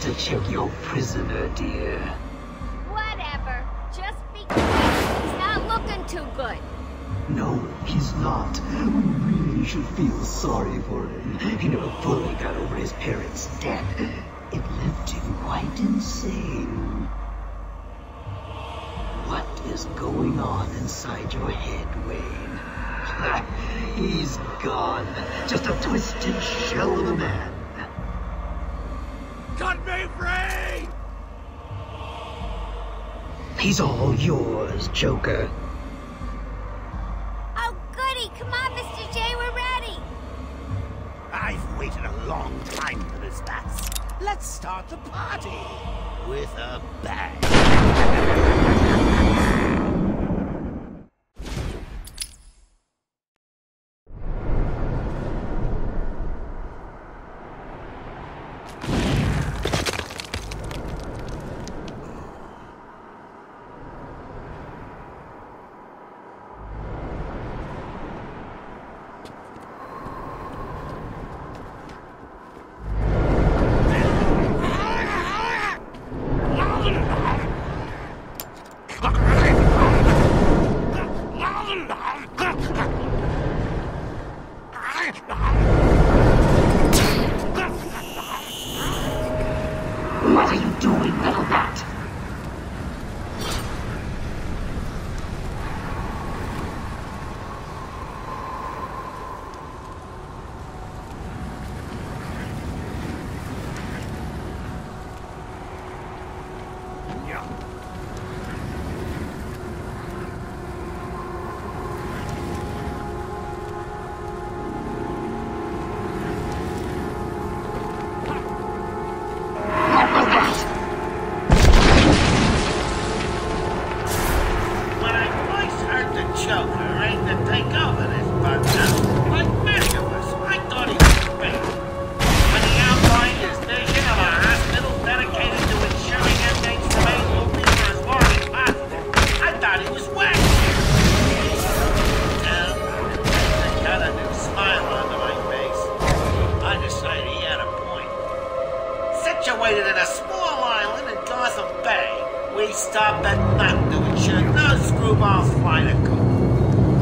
to check your prisoner, dear. Whatever. Just be quick. He's not looking too good. No, he's not. We really should feel sorry for him. He never fully got over his parents' death. It left him quite insane. What is going on inside your head, Wayne? He's gone. Just a twisted shell of a man. Cut me free! He's all yours, Joker. Oh, goody. Come on, Mr. J, we're ready. I've waited a long time for this, Bats. Let's start the party with a bang.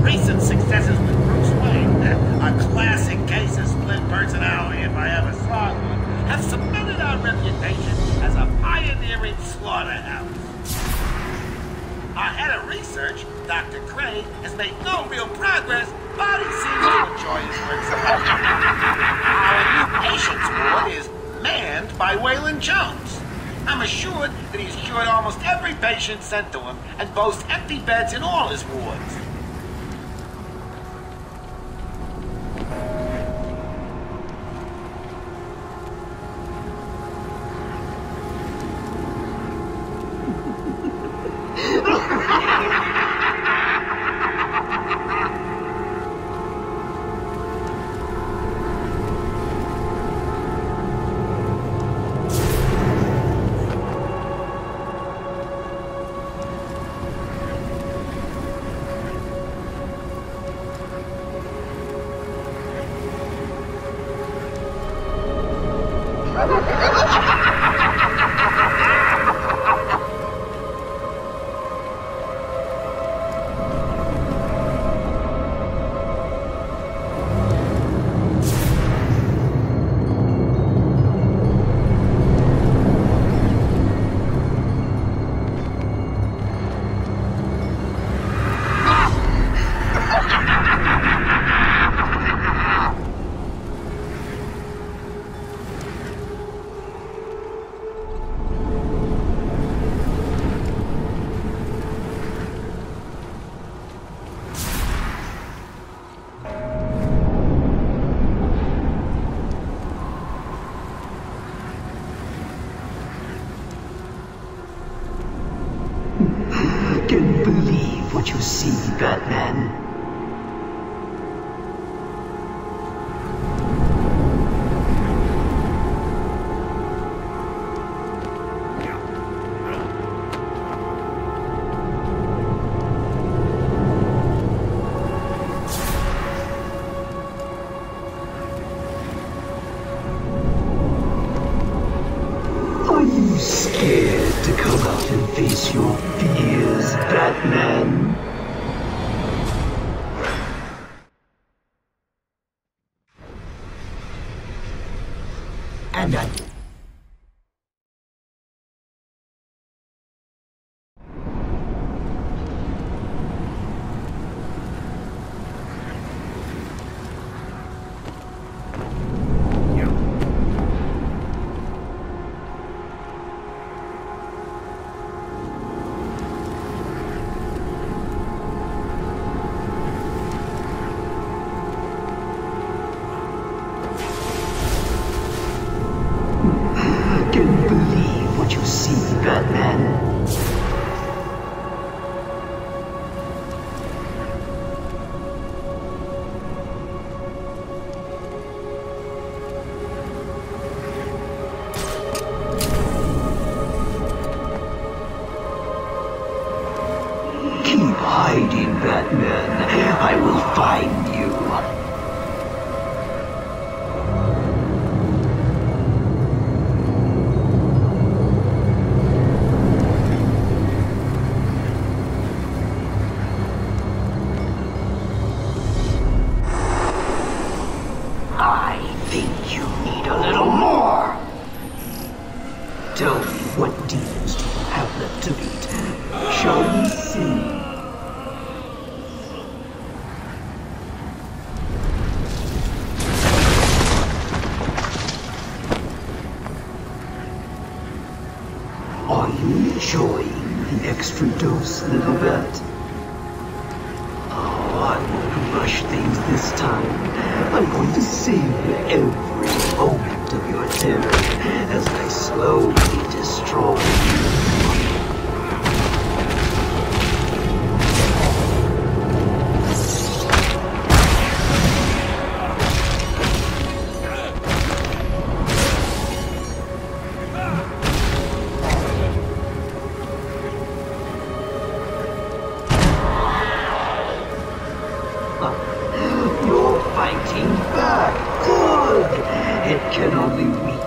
Recent successes with Bruce Wayne, a classic case of split personality if I ever saw one, have cemented our reputation as a pioneering slaughterhouse. Our head of research, Dr. Crane, has made no real progress, but he seems to enjoy his work. so much. Our new patients ward is manned by Waylon Jones. I'm assured that he's cured almost every patient sent to him and boasts empty beds in all his wards. Can't believe what you see, Batman. Are you scared to come out and face your fear? Batman. You see, Batman? Shall we see? Are you enjoying the extra dose, little bit? Oh, I won't rush things this time. I'm going to savor every moment of your terror as I slowly destroy you. It can only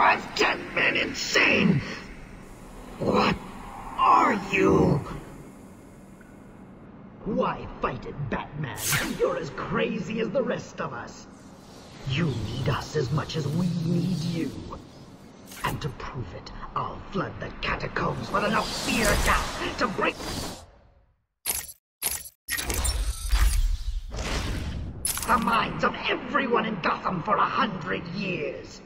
drive ten men insane. What are you? Why fight it, Batman? You're as crazy as the rest of us. You need us as much as we need you. And to prove it, I'll flood the catacombs with enough fear gas to break the minds of everyone in Gotham for a hundred years.